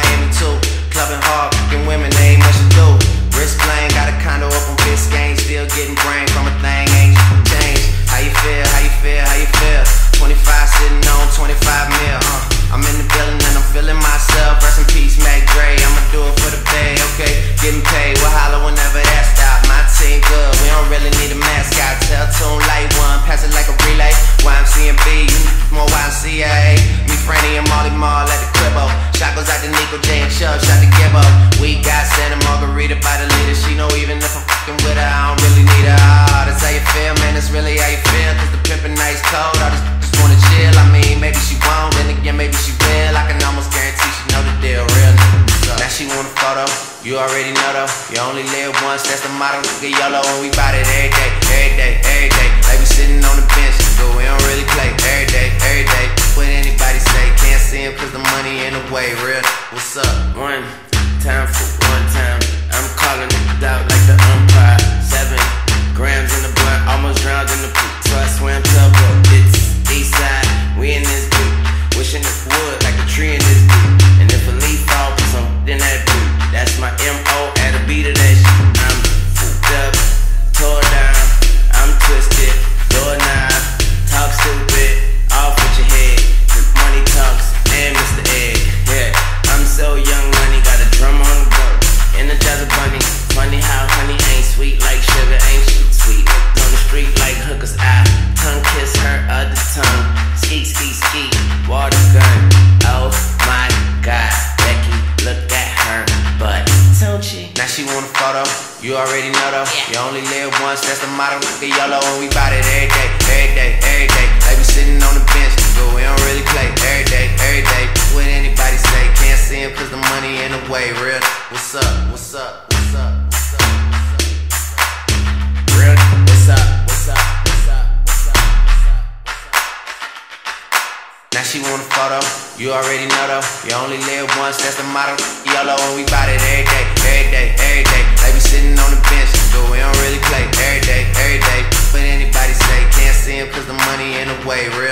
Miami too. Clubbing hard, fucking women, they ain't much to do. Wrist playing, got a condo up on Biscayne, still getting brain from a thing, ain't changed. How you feel, how you feel, how you feel? 25 sitting on 25 mil, uh. I'm in the building and I'm feeling myself. Rest in peace, Mac Dre. I'ma do it for the bay, okay? Getting paid, we'll holler whenever maybe she will. I can almost guarantee she know the deal, real nigga. Now she want a photo. You already know though. You only live once, that's the motto. Get YOLO and we bout it every day, every day, every day. Like we sitting on the bench, but we don't really play every day, every day. What anybody say, can't see him cause the money in the way, real. What's up? One time for photo. You already know though. You only live once, that's the motto. Get YOLO and we bout it every day, every day, every day. Like we sitting on the bench, but we don't really play every day, every day. What anybody say, can't see him cause the money in the way, real. What's up? What's up? What's up? What's up? What's up? Real, what's up? What's up? What's up? What's up? Now she want a photo. You already know though. You only live once, that's the motto. YOLO and we bout it every day, every day, every day. way, real.